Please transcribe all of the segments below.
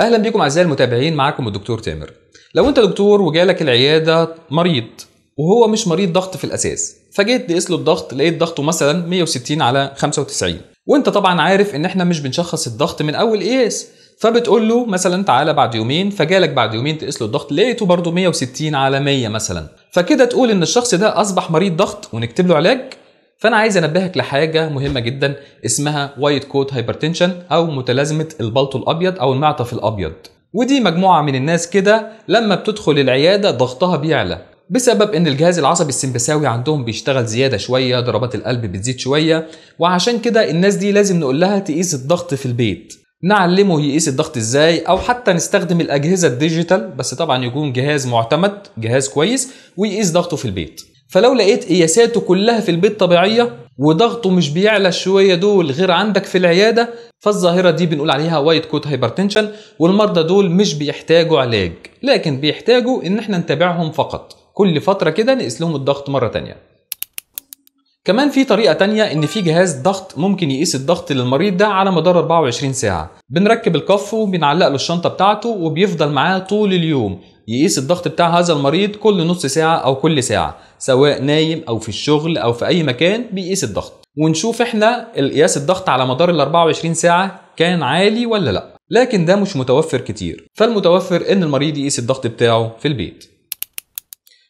أهلا بكم أعزائي المتابعين معاكم الدكتور تامر. لو أنت دكتور وجالك العيادة مريض وهو مش مريض ضغط في الأساس فجيت تقيس له الضغط لقيت ضغطه مثلا 160 على 95 وأنت طبعا عارف إن إحنا مش بنشخص الضغط من أول قياس. فبتقول له مثلا تعالى بعد يومين فجالك بعد يومين تقيس له الضغط لقيته برضه 160 على 100 مثلا. فكده تقول إن الشخص ده أصبح مريض ضغط ونكتب له علاج؟ فأنا عايز أنبهك لحاجة مهمة جدا اسمها white coat hypertension أو متلازمة البلطو الأبيض أو المعطف الأبيض. ودي مجموعة من الناس كده لما بتدخل العيادة ضغطها بيعلى بسبب إن الجهاز العصبي السمبثاوي عندهم بيشتغل زيادة شوية ضربات القلب بتزيد شوية وعشان كده الناس دي لازم نقول لها تقيس الضغط في البيت. نعلمه يقيس الضغط إزاي أو حتى نستخدم الأجهزة ال digital بس طبعا يكون جهاز معتمد جهاز كويس ويقيس ضغطه في البيت. فلو لقيت قياساته كلها في البيت طبيعية وضغطه مش بيعلى شوية دول غير عندك في العيادة فالظاهرة دي بنقول عليها white coat hypertension والمرضى دول مش بيحتاجوا علاج لكن بيحتاجوا إن إحنا نتابعهم فقط. كل فترة كده نقيس لهم الضغط مرة تانية. كمان في طريقة تانية إن في جهاز ضغط ممكن يقيس الضغط للمريض ده على مدار 24 ساعة. بنركب ال cuff وبنعلق له الشنطة بتاعته وبيفضل معاه طول اليوم. يقيس الضغط بتاع هذا المريض كل نص ساعة أو كل ساعة سواء نايم أو في الشغل أو في أي مكان بيقيس الضغط. ونشوف إحنا القياس الضغط على مدار ال 24 ساعة كان عالي ولا لأ. لكن ده مش متوفر كتير. فالمتوفر إن المريض يقيس الضغط بتاعه في البيت.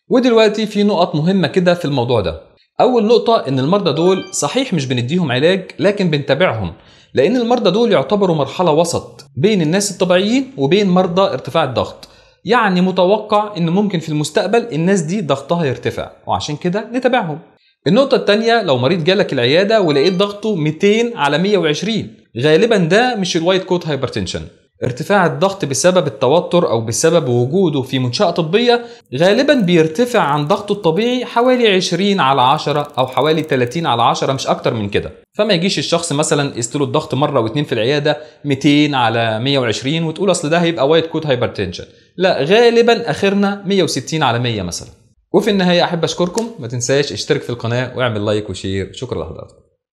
ودلوقتي في نقط مهمة كده في الموضوع ده. أول نقطة إن المرضى دول صحيح مش بنديهم علاج لكن بنتابعهم لأن المرضى دول يعتبروا مرحلة وسط بين الناس الطبيعيين وبين مرضى ارتفاع الضغط. يعني متوقع إن ممكن في المستقبل الناس دي ضغطها يرتفع وعشان كده نتابعهم. النقطة التانية لو مريض جالك العيادة ولقيت ضغطه 200 على 120 غالبا ده مش ال white coat hypertension. ارتفاع الضغط بسبب التوتر أو بسبب وجوده في منشأة طبية غالبا بيرتفع عن ضغطه الطبيعي حوالي 20 على 10 أو حوالي 30 على 10 مش أكتر من كده. فما يجيش الشخص مثلا قست له الضغط مرة واتنين في العيادة 200 على 120 وتقول أصل ده هيبقى white coat hypertension. لا غالبا أخرنا 160 على 100 مثلا. وفي النهاية أحب أشكركم ما تنساش اشترك في القناة واعمل like و share. شكرا لحضراتكم.